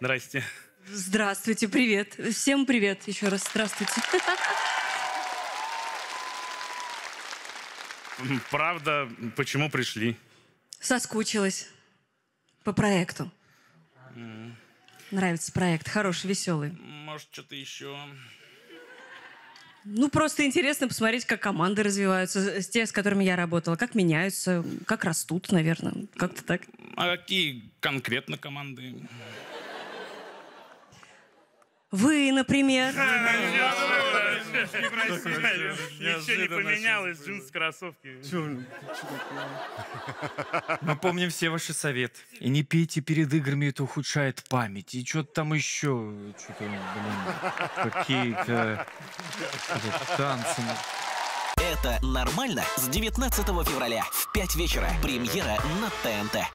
Здрасте. Здравствуйте, привет. Всем привет еще раз. Здравствуйте. Правда, почему пришли? Соскучилась по проекту. Нравится проект, хороший, веселый. Может, что-то еще? Ну, просто интересно посмотреть, как команды развиваются, с те, с которыми я работала, как меняются, как растут, наверное, как-то так. А какие конкретно команды? Вы, например. Ничего не поменялось, джинсы, кроссовки. Мы помним все ваши советы. И не пейте перед играми, это ухудшает память. И что-то там еще. Что-то, блин, какие-то какие-то танцы. Это нормально с 19 февраля в 5 вечера. Премьера на ТНТ.